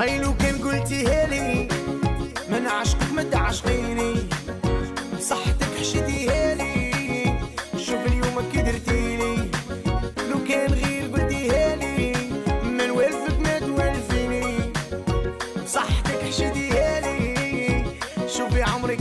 هاي لو كان قلتي هالي من عشقك ما تعشقيني. صحتك حشيتيها هالي شوف اليوم كي درتيلي لو كان غير قلتي هالي من والفك ما توالفيني صحتك حشيتيها هالي شوفي عمرك